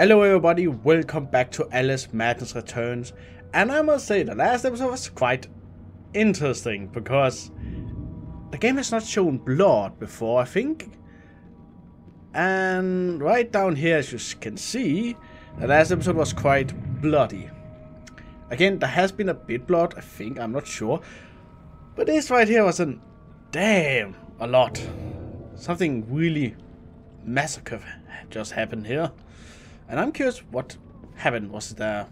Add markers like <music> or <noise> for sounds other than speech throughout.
Hello everybody, welcome back to Alice Madness Returns. And I must say, the last episode was quite interesting, because the game has not shown blood before, I think. And right down here, as you can see, the last episode was quite bloody. Again, there has been a bit blood, I think, I'm not sure. But this right here was a damn a lot. Something really massacre just happened here. And I'm curious what happened. Was there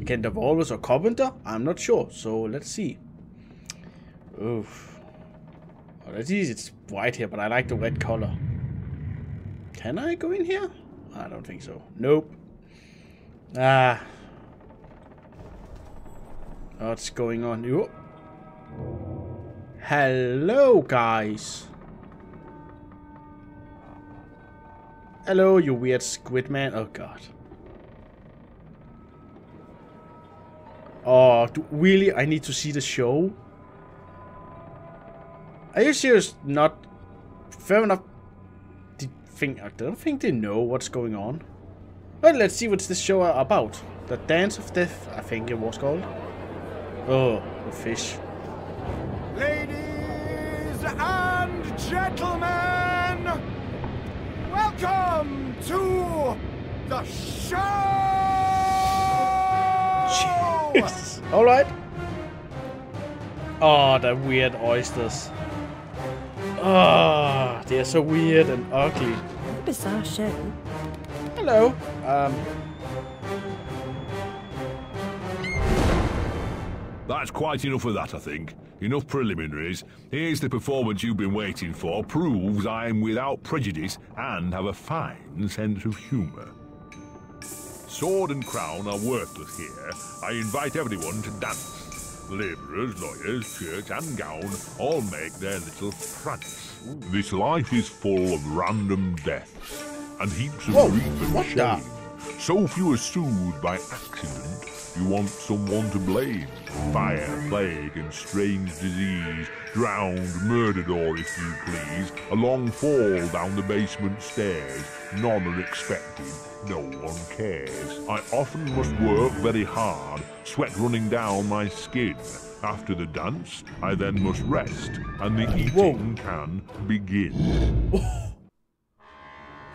again the Walrus or Carpenter? I'm not sure. So let's see. Oof. Oh, that's easy. It's white here, but I like the red color. Can I go in here? I don't think so. Nope. Ah. What's going on? You. Hello, guys. Hello, you weird squid man. Oh, God. Oh, do, really? I need to see the show? Are you serious? Not fair enough. Think, I don't think they know what's going on. Well, let's see what's this show about. The Dance of Death, I think it was called. Oh, the fish. Ladies and gentlemen, welcome to the show! <laughs> Jesus. Alright. Oh, the weird oysters. Oh, they're so weird and ugly. A Bizarre show. Hello. Um, That's quite enough of that, I think. Enough preliminaries. Here's the performance you've been waiting for. Proves I'm without prejudice and have a fine sense of humour. Sword and crown are worthless here. I invite everyone to dance. Labourers, lawyers, church and gown all make their little prance. This life is full of random deaths and heaps of Whoa, grief and shame. So few are soothed by accident. You want someone to blame. Fire, plague, and strange disease. Drowned, murdered, or if you please, a long fall down the basement stairs. None are expected. No one cares. I often must work very hard, sweat running down my skin. After the dance, I then must rest, and the eating can begin.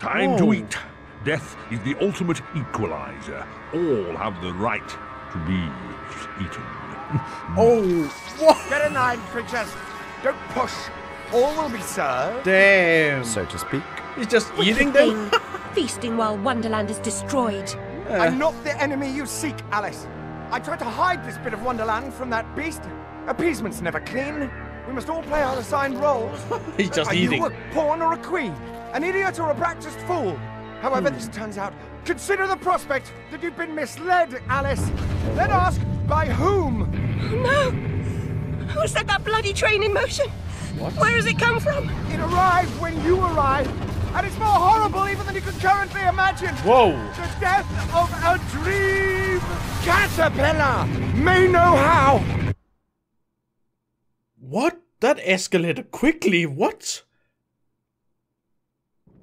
Time to eat. Death is the ultimate equalizer. All have the right to be eaten. <laughs> oh, what? Get in line, creatures. Don't push. All will be served. Damn. so to speak. He's just eating them? Thing. <laughs> Feasting while Wonderland is destroyed. I'm not the enemy you seek, Alice. I tried to hide this bit of Wonderland from that beast. Appeasement's never clean. We must all play our assigned roles. <laughs> He's just Are eating. you a pawn or a queen? An idiot or a practiced fool? However this hmm. turns out, consider the prospect that you've been misled, Alice. Then ask, by whom? No! Who set that bloody train in motion? What? Where has it come from? It arrived when you arrived, and it's more horrible even than you can currently imagine. Whoa. The death of a dream caterpillar may know how. What? That escalated quickly. What?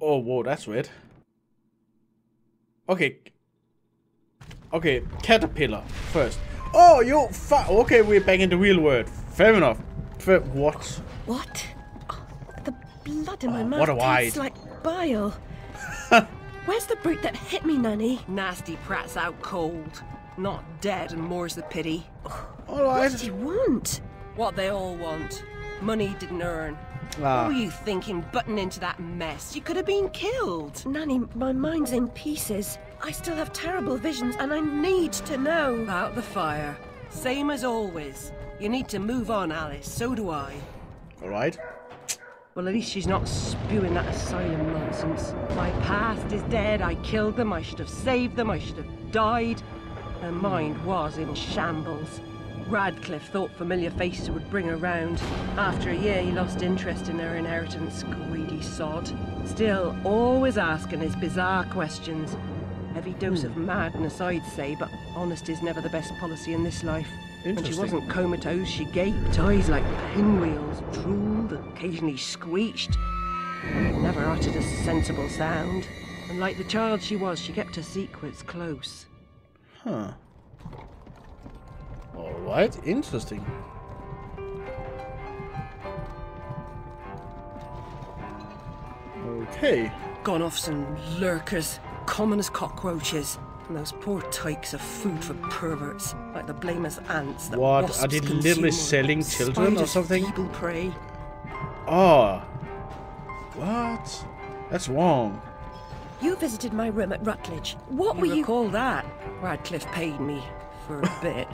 Oh, whoa, that's weird. Okay. Okay, caterpillar first. Oh, you fa- Okay, we're back in the real world. Fair enough. Fair- what? What? Oh, the blood in my Oh, mouth what a tastes wide. like bile. <laughs> Where's the brute that hit me, Nanny? Nasty prat's out cold. Not dead, and more's the pity. All right. What Alright. did he want? What they all want. Money didn't earn. Ah. What were you thinking, butting into that mess? You could have been killed. Nanny, my mind's in pieces. I still have terrible visions and I need to know. About the fire. Same as always. You need to move on, Alice. So do I. Alright. Well, at least she's not spewing that asylum nonsense. My past is dead. I killed them. I should have saved them. I should have died. Her mind was in shambles. Radcliffe thought familiar faces would bring her round. After a year, he lost interest in her inheritance. Greedy sod. Still, always asking his bizarre questions. Heavy dose of hmm. madness, I'd say, but honesty's never the best policy in this life. When she wasn't comatose, she gaped, eyes like pinwheels, drooled, occasionally screeched. Never uttered a sensible sound. And like the child she was, she kept her secrets close. Huh. Alright, interesting. Okay. Gone off some lurkers, common as cockroaches. And those poor tykes are food for perverts, like the blameless ants that What? wasps Are they literally selling children or something? feeble prey. Oh. What? That's wrong. You visited my room at Rutledge. What You were you. call that? Radcliffe paid me for a <laughs> bit.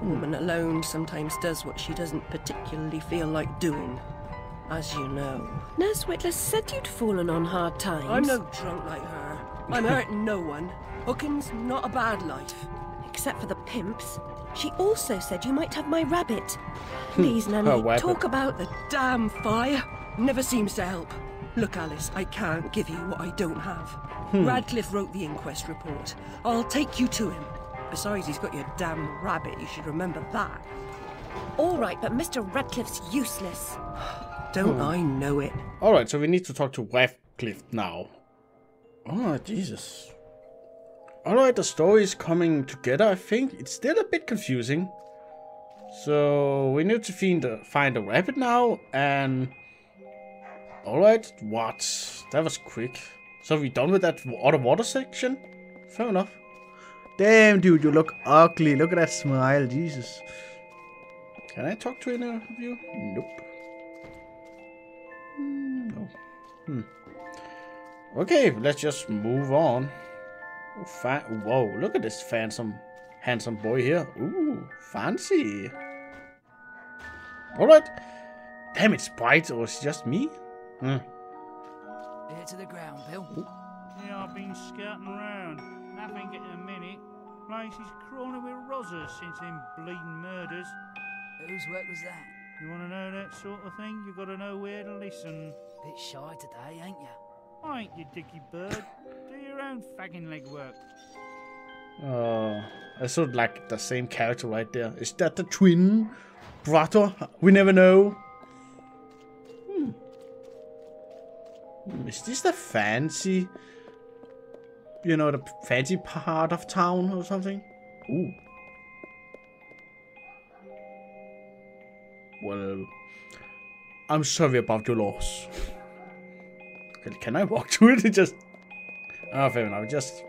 A woman alone sometimes does what she doesn't particularly feel like doing, as you know. Nurse Witless said you'd fallen on hard times. I'm no drunk like her. I'm <laughs> hurting no one. Hooking's not a bad life. Except for the pimps. She also said you might have my rabbit. Hmm. Please, oh, Nanny, Her rabbit. talk about The damn fire never seems to help. Look, Alice, I can't give you what I don't have. Hmm. Radcliffe wrote the inquest report. I'll take you to him. Besides, he's got your damn rabbit. You should remember that. All right, but Mr. Radcliffe's useless. <sighs> Don't hmm. I know it? Alright, so we need to talk to Radcliffe now. Oh, Jesus. Alright, the story is coming together, I think. It's still a bit confusing. So, we need to find a, find a rabbit now, and... Alright, what? That was quick. So we done with that other water section? Fair enough. Damn, dude, you look ugly. Look at that smile, Jesus. Can I talk to any of you? Nope. Hmm, no. Hmm. Okay, let's just move on. Fa- Whoa, look at this handsome, handsome boy here. Ooh, fancy. Alright. Damn, it's bright, or it's just me? Hmm. Ear to the ground, Bill. Yeah, I've been scouting around. Nothing getting a minute. Place is crawling with rozzers since them bleeding murders. Whose work was that? You want to know that sort of thing? You got to know where to listen. Bit shy today, ain't ya? I ain't you dicky bird. Do your own fagging legwork. Uh, I sort of like the same character right there. Is that the twin brother? We never know. Hmm. Hmm, Is this the fancy, you know, the fancy part of town or something? Ooh. Well, I'm sorry about your loss. Can, I walk <laughs> to it? Just. Oh, fair enough. Just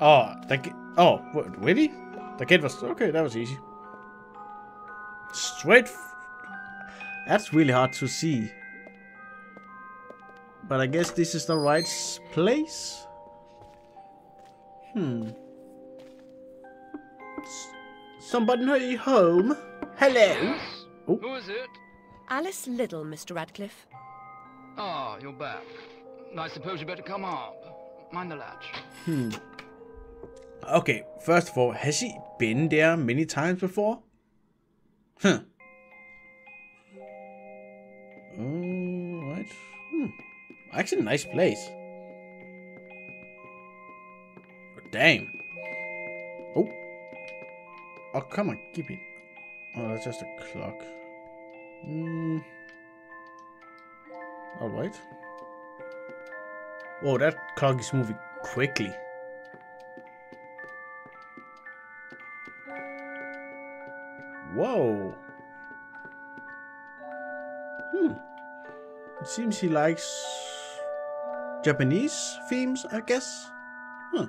Oh, ga- oh, really? The gate was okay. That was easy. Straight. That's really hard to see. But I guess this is the right place. Hmm. S- somebody home? Hello. Who is it? Alice Liddell, Mr. Radcliffe. Ah, you're back. I suppose you better come up. Mind the latch. Hmm. Okay, first of all, has she been there many times before? Huh. Alright. Hmm. Actually, nice place. Damn. Oh. Oh, come on, keep it. Oh, that's just a clock. Hmm. Alright. Whoa, that clock is moving quickly. Whoa. Hmm. It seems he likes Japanese themes, I guess. Huh.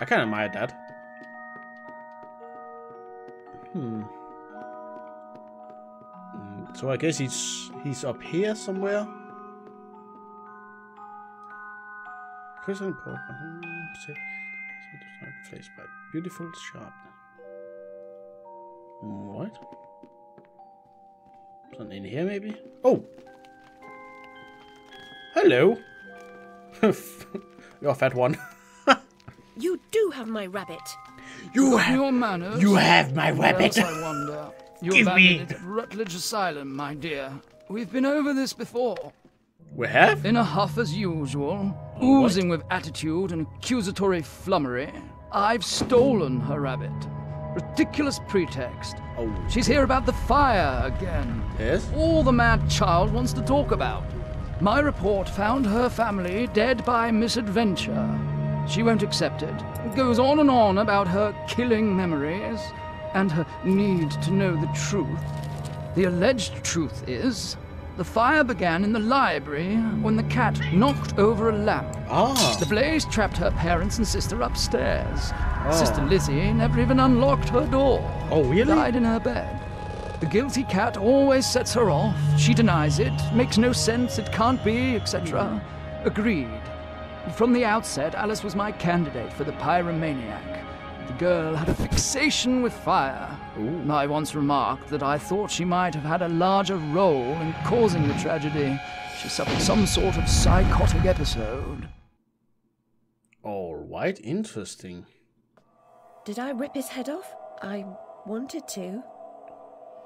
I kind of admire that. Hmm. Mm, So I guess he's he's up here somewhere. Christian Port. Faced by beautiful sharpness. What? Something in here, maybe? Oh! Hello! <laughs> You're a fat one. <laughs> You do have my rabbit. you have, Your manners. you have my rabbit! else I wonder. <laughs> You Give abandoned me- it at Rutledge Asylum, my dear. We've been over this before. we have? In a huff as usual, oozing with attitude and accusatory flummery, I've stolen her rabbit. Ridiculous pretext. Oh, She's here about the fire again. yes? All the mad child wants to talk about. My report found her family dead by misadventure. She won't accept it. It goes on and on about her killing memories and her need to know the truth. The alleged truth is the fire began in the library when the cat knocked over a lamp. Ah. The blaze trapped her parents and sister upstairs. Sister Lizzie never even unlocked her door. Oh, really? Died in her bed. The guilty cat always sets her off. She denies it, makes no sense, it can't be, etc. Agreed. From the outset, Alice was my candidate for the pyromaniac. The girl had a fixation with fire. I once remarked that I thought she might have had a larger role in causing the tragedy. She suffered some sort of psychotic episode. Alright, interesting. Did I rip his head off? I wanted to.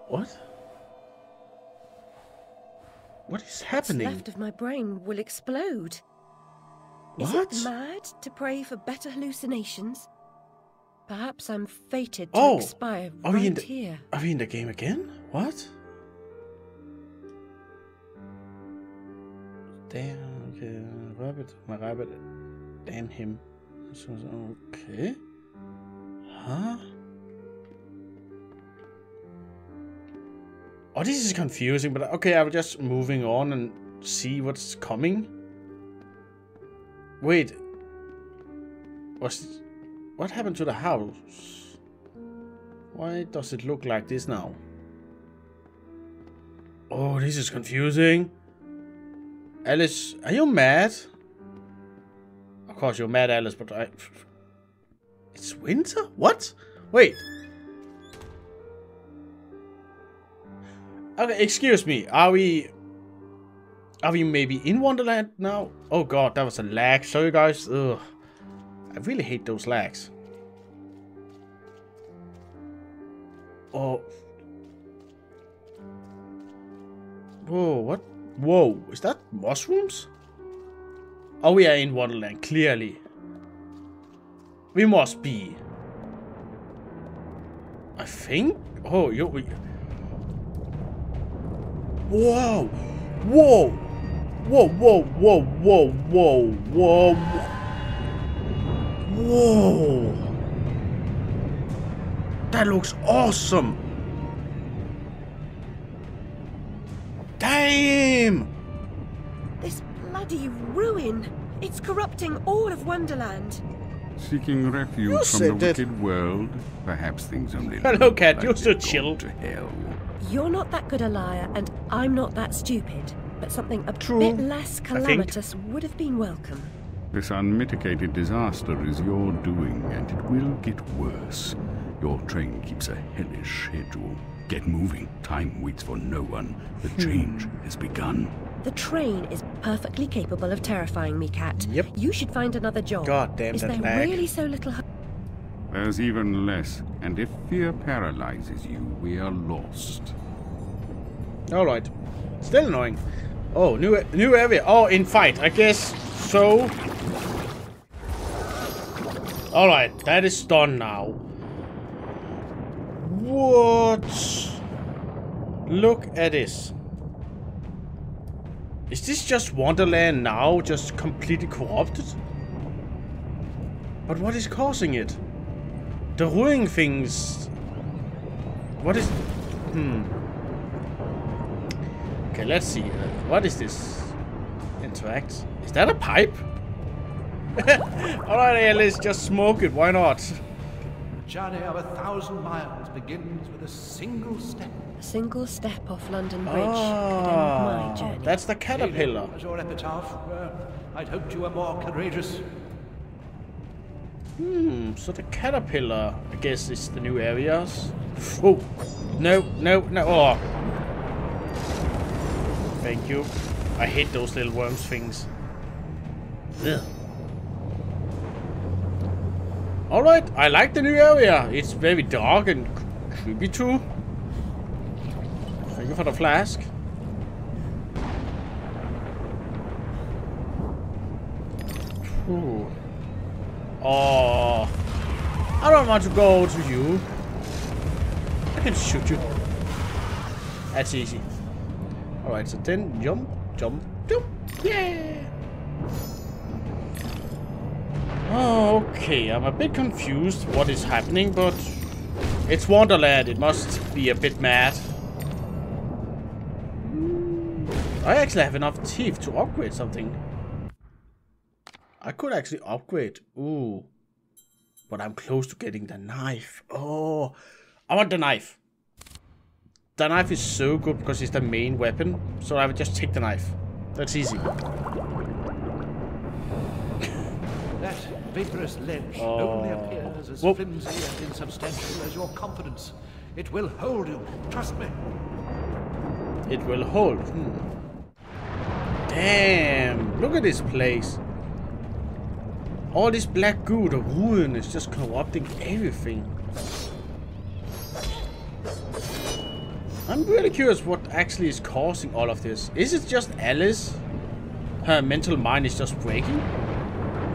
What? What is What's happening? left of my brain will explode. Is What? it mad to pray for better hallucinations? Perhaps I'm fated to Oh, expire Are right we in the here. Are we in the game again? What? Damn, okay, rabbit, my rabbit. Damn him. Okay. Huh? Oh, this is confusing, but okay, I'm just moving on and see what's coming. Wait. Was what happened to the house? Why does it look like this now? Oh, this is confusing. Alice, are you mad? Of course you're mad, Alice, but I... It's winter? What? Wait. Okay, excuse me. Are we... Are we maybe in Wonderland now? Oh god, that was a lag. Sorry guys. Ugh. I really hate those lags. Oh. Whoa, what? Whoa, is that mushrooms? Oh, we are in Wonderland, clearly. We must be. I think? Oh, you... We... Whoa! Whoa! Whoa, whoa, whoa, whoa, whoa, whoa, whoa! That looks awesome! Damn! This bloody ruin! It's corrupting all of Wonderland. Seeking refuge You from the that- wicked world, perhaps things only Hello, cat, like you're so they've chill. To hell. You're not that good a liar, and I'm not that stupid. But something a True, bit less calamitous would have been welcome. This unmitigated disaster is your doing, and it will get worse. Your train keeps a hellish schedule. Get moving. Time waits for no one. The Hmm. change has begun. The train is perfectly capable of terrifying me, Cat. Yep. You should find another job. God damn Is that there lag. really so little hope? There's even less, and if fear paralyzes you, we are lost. Alright. Still annoying. Oh, new new area. Oh, in fight, I guess. So. Alright, that is done now. What? Look at this. Is this just Wonderland now, just completely corrupted? But what is causing it? The ruining things. What is. Hmm. Okay, let's see. Uh, what is this? Interact. Is that a pipe? <laughs> Alright, Alice, just smoke it. Why not? A journey of a thousand miles begins with a single step. A single step off London Bridge could end my Ah, journey. that's the caterpillar. As your epitaph, uh, I'd hoped you were more courageous. Hmm, so the caterpillar, I guess, is the new areas. Oh, no, no, no. Oh. Thank you. I hate those little worms things. Ugh. Alright, I like the new area. It's very dark and creepy too. Thank you for the flask. Ooh. Oh, I don't want to go to you. I can shoot you. That's easy. Alright, so then jump, jump, jump. Yeah! Okay, I'm a bit confused what is happening, but it's Wonderland. It must be a bit mad. I actually have enough teeth to upgrade something. I could actually upgrade. Ooh. But I'm close to getting the knife. Oh, I want the knife. The knife is so good because it's the main weapon. So I would just take the knife. That's easy. <laughs> That vaporous ledge Oh. only appears as Whoop. flimsy and insubstantial as your confidence. It will hold you, trust me. It will hold. Hmm. Damn, look at this place. All this black goo, the ruin is just corrupting everything. I'm really curious what actually is causing all of this. Is it just Alice? Her mental mind is just breaking?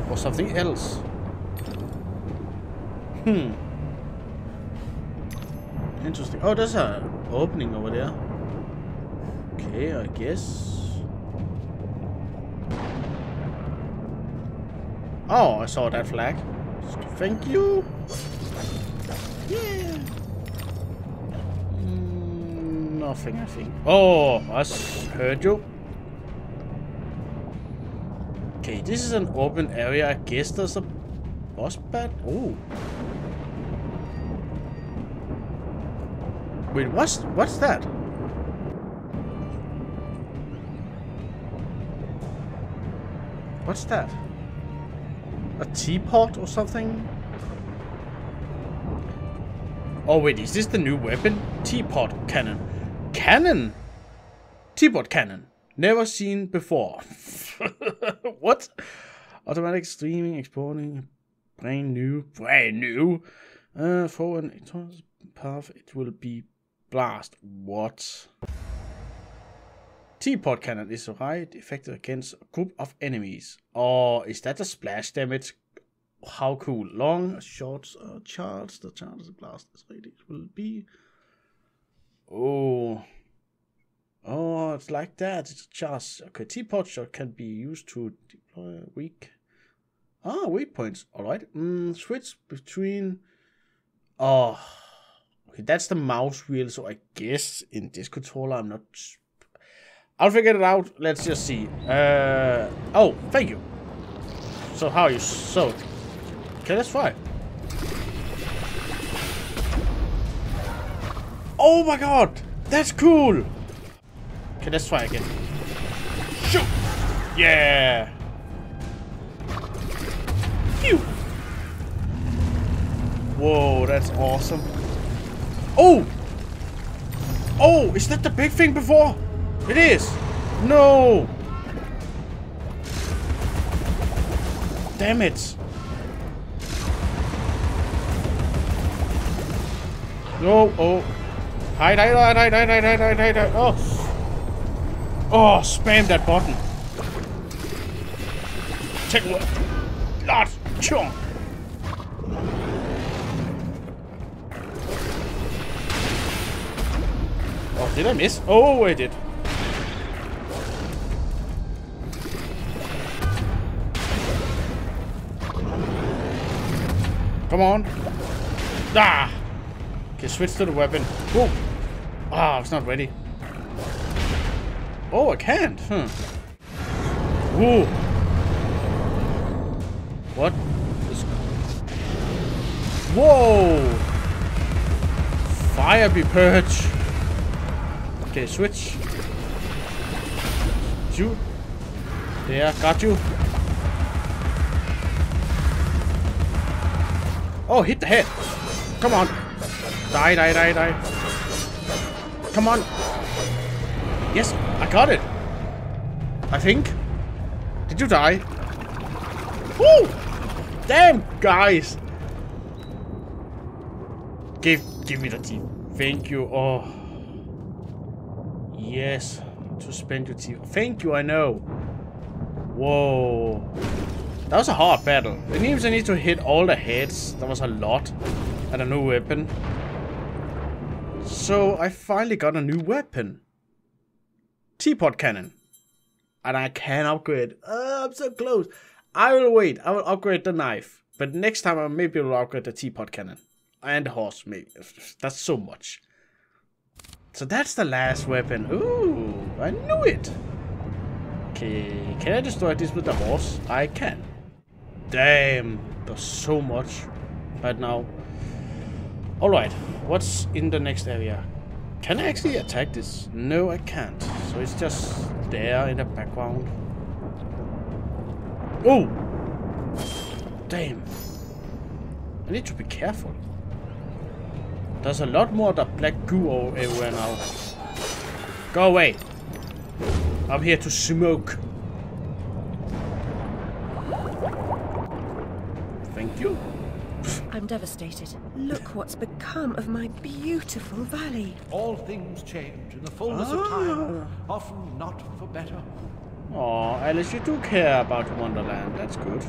Or something else? Hmm. Interesting. Oh, there's an opening over there. Okay, I guess. Oh, I saw that flag. Thank you. Yeah. Mm, nothing, I think. Oh, I heard you. Okay, this is an open area. I guess there's a boss bat. Oh. Wait, what's what's that? What's that? A teapot or something? Oh wait, is this the new weapon? Teapot cannon. Cannon? Teapot cannon. Never seen before. <laughs> what? Automatic streaming, exporting, brand new, brand new. Uh, for an path, it will be blast. What? Teapot cannon is a right effective against a group of enemies. Or is that a splash damage? How cool. Long, short uh, charge. The charge of the blast is radius will be. Oh. Oh, it's like that. It's a charge. Okay, teapot shot can be used to deploy a weak. Ah, weak points. Alright. Mm, switch between. Oh. Okay, that's the mouse wheel, so I guess in this controller I'm not I'll figure it out. Let's just see. Uh, oh, thank you. So how are you so? Okay, let's try. Oh my god, that's cool. Okay, let's try again. Shoot! Yeah. Phew. Whoa, that's awesome. Oh! Oh, is that the big thing before? It is! No! Damn it! No, oh. Hide, hide, hide, hide, hide, hide, hide, hide, hide. Oh. Oh, spam that button. Take what? Lot. Chunk. Oh, did I miss? Oh, I did. Come on. Ah! Okay, switch to the weapon. Whoa! Ah, it's not ready. Oh, I can't. Hmm. Whoa! What? Whoa! Fire be purge. Okay, switch. Shoot. There, got you. Oh, hit the head. Come on. Die, die, die, die. Come on. Yes, I got it. I think. Did you die? Woo! Damn, guys. Give, give me the teeth. Thank you. Oh. Yes. To spend your teeth. Thank you, I know. Whoa. That was a hard battle. It means I need to hit all the heads. That was a lot. And a new weapon. So I finally got a new weapon. Teapot cannon. And I can upgrade. Oh, I'm so close. I will wait. I will upgrade the knife. But next time I maybe will upgrade the teapot cannon. And the horse, maybe. <laughs> That's so much. So that's the last weapon. Ooh, I knew it. Okay, can I destroy this with the horse? I can. Damn, there's so much right now. Alright, what's in the next area? Can I actually attack this? No, I can't. So it's just there in the background. Oh! Damn. I need to be careful. There's a lot more of the black goo everywhere now. Go away. I'm here to smoke. You. I'm devastated. Look what's become of my beautiful valley. All things change in the fullness of time, ah. often not for better. Oh, Alice, you do care about Wonderland. That's good.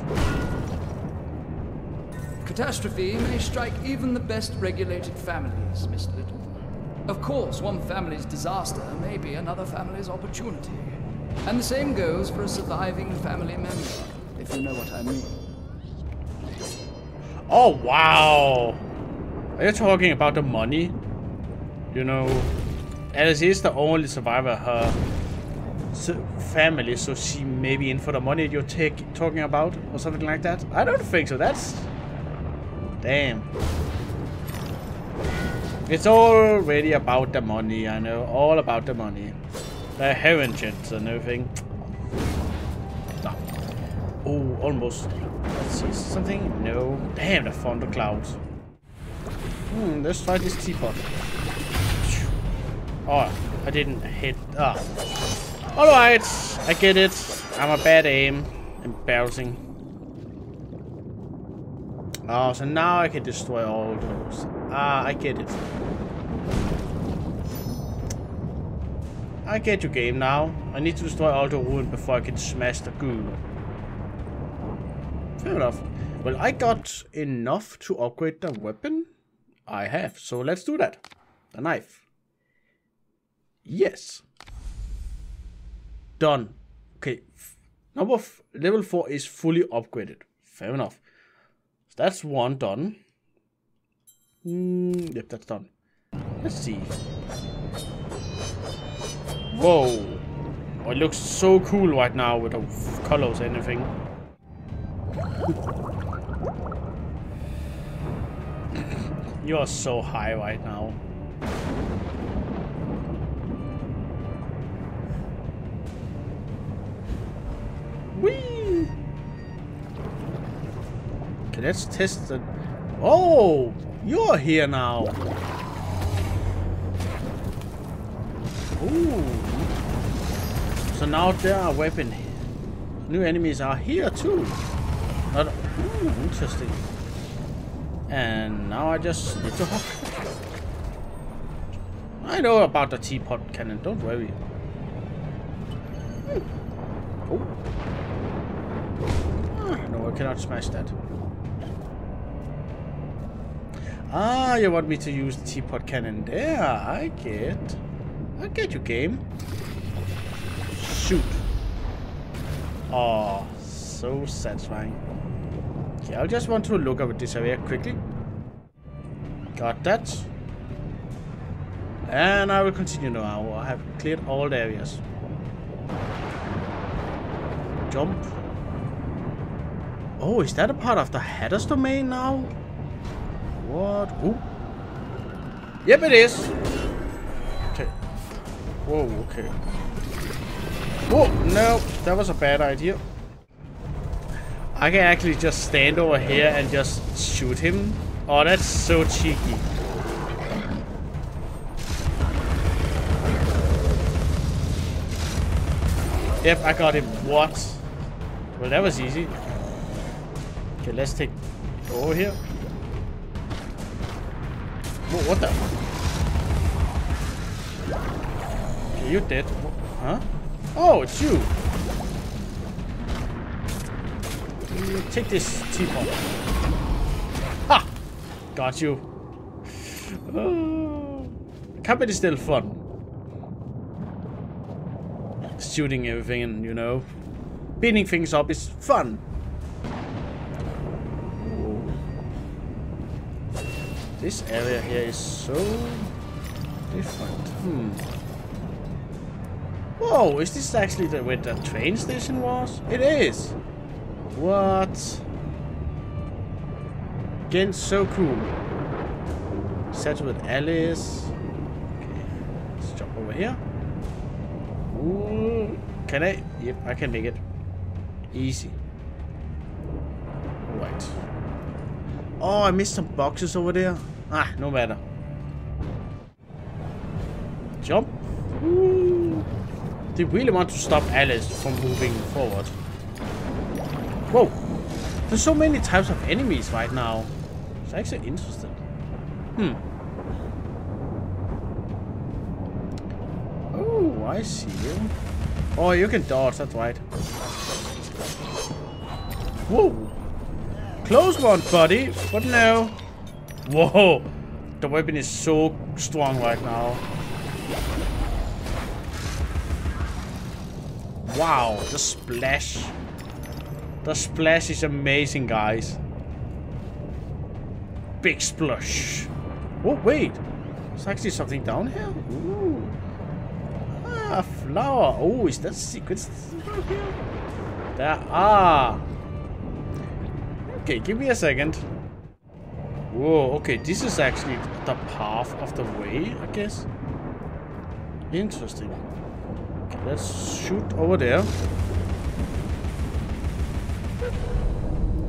Catastrophe may strike even the best regulated families, Miss Liddell. Of course, one family's disaster may be another family's opportunity. And the same goes for a surviving family member, if you know what I mean. Oh, wow. Are you talking about the money? You know, Alice is the only survivor of her family, so she may be in for the money you're talking about, or something like that. I don't think so. That's... Damn. It's already about the money, I know. All about the money. The heritage and everything. Oh, almost. Let's see something. No. Damn, the clouds. Hmm, let's try this teapot. Oh, I didn't hit. Ah. Alright, I get it. I'm a bad aim. Embarrassing. Oh, so now I can destroy all those. Ah, I get it. I get your game now. I need to destroy all the wood before I can smash the goo. Fair enough. Well, I got enough to upgrade the weapon. I have, so let's do that. The knife. Yes. Done. Okay. Number level 4 is fully upgraded. Fair enough. So that's one done. Mm, yep, that's done. Let's see. Whoa. Oh, it looks so cool right now with the colors and everything. <sighs> you are so high right now. Whee! Okay, let's test the... Oh! You're here now! Ooh! So now there are weapon... New enemies are here too! Not... Ooh, interesting. And now I just need to. I know about the teapot cannon, don't worry. Oh. Ah, no, I cannot smash that. Ah, you want me to use the teapot cannon there? I get. I get you, game. Shoot. Oh, so satisfying. Okay, I just want to look over this area quickly. Got that. And I will continue now. I have cleared all the areas. Jump. Oh, is that a part of the Hatter's domain now? What? Ooh. Yep, it is. Okay. Whoa, okay. Whoa, no, that was a bad idea. I can actually just stand over here and just shoot him. Oh, that's so cheeky. Yep, I got him. What? Well, that was easy. Okay, let's take over here. Whoa, what the? Okay, you dead. Huh? Oh, it's you. Take this teapot. Ha! Got you. <sighs> Combat is still fun. shooting everything and, you know, beating things up is fun. This area here is so different. Hmm. Whoa, is this actually the, where the train station was? It is! What? Again, so cool. Set with Alice. Okay, let's jump over here. Ooh, can I? Yep, I can make it. Easy. Right. Oh, I missed some boxes over there. Ah, no matter. Jump. Ooh. They really want to stop Alice from moving forward. Whoa. There's so many types of enemies right now. It's actually interesting. Hmm. Oh, I see you. Oh, you can dodge, that's right. Whoa! Close one, buddy, but no. Whoa! The weapon is so strong right now. Wow, the splash. The splash is amazing, guys. Big splash. Oh, wait. There's actually something down here. Ooh. Ah, flower. Oh, is that secrets here? There are. Okay, give me a second. Whoa, okay, this is actually the path of the way, I guess. Interesting. Let's shoot over there.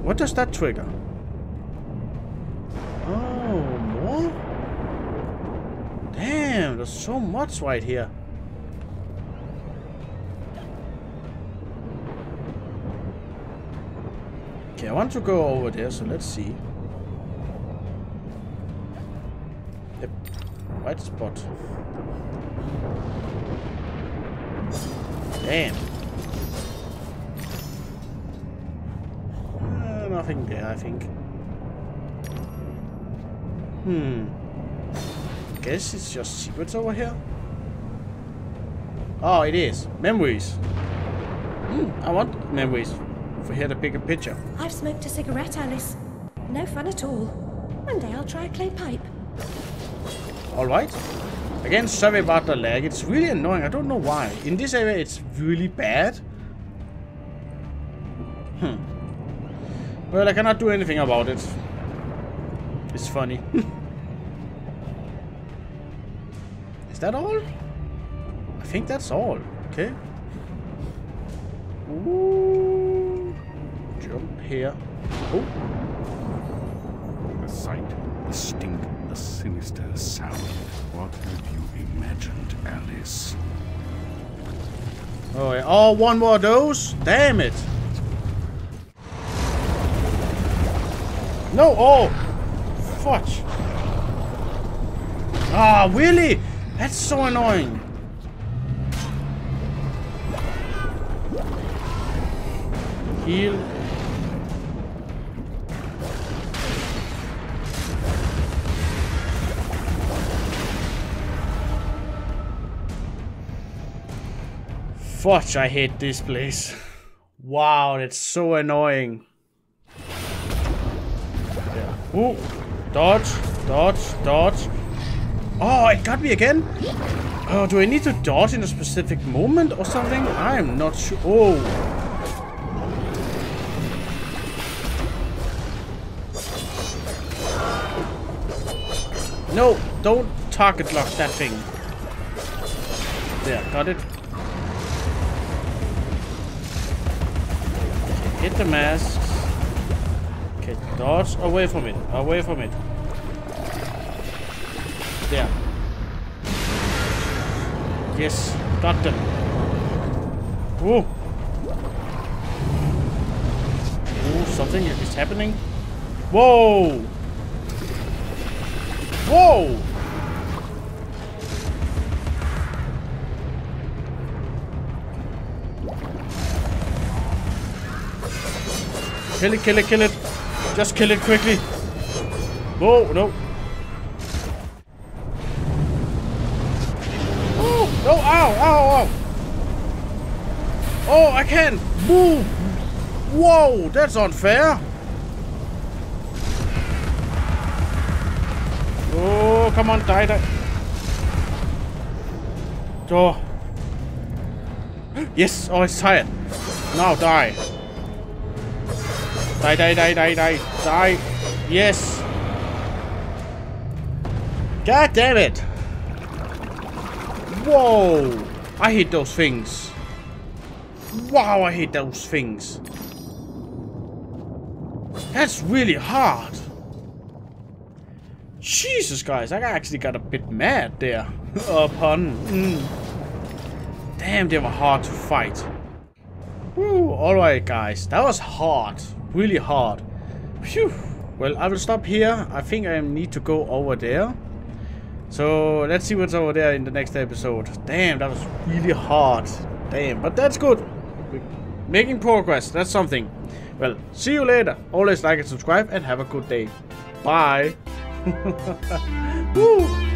What does that trigger? Oh, more? Damn, there's so much right here. Okay, I want to go over there, so let's see. Yep, right spot. Damn. Nothing there, I think. Hmm. Guess it's just secrets over here. Oh, it is. Memories. Hmm, I want memories for here to pick a picture. I've smoked a cigarette, Alice. No fun at all. One day I'll try a clay pipe. Alright. Again, sorry about the lag. It's really annoying. I don't know why. In this area, it's really bad. Well, I cannot do anything about it. It's funny. <laughs> Is that all? I think that's all. Okay. Ooh. Jump here. Oh. The sight, the stink, the sinister sound. What have you imagined, Alice? Oh, yeah. oh, one more of those? Damn it. No, oh. Fudge. Ah, really? That's so annoying. Heal. Fudge, I hate this place. Wow, that's so annoying. Ooh. Dodge, dodge, dodge. Oh, it got me again? Oh, do I need to dodge in a specific moment or something? I'm not sure. Oh. No, don't target lock that thing. There, got it. Hit the masks. Dodge away from it. Away from it. There. Yes, got them. Whoa. Oh, something is happening. Whoa! Whoa! Kill it, kill it, kill it. Just kill it quickly. Whoa, no. Oh, no, ow, ow, ow. Oh, I can! Move! Whoa, that's unfair! Oh, come on, die, die. Oh. Yes, oh, it's tired. Now die. Die, die, die, die, die, die. Yes. God damn it. Whoa. I hate those things. Wow, I hate those things. That's really hard. Jesus, guys, I actually got a bit mad there. a <laughs> pun. Mm. Damn, they were hard to fight. Woo, alright, guys. That was hard. Really hard. Phew. Well, I will stop here. I think I need to go over there. So, let's see what's over there in the next episode. Damn, that was really hard. Damn, but that's good. We're making progress. That's something. Well, see you later. Always like and subscribe and have a good day. Bye. <laughs>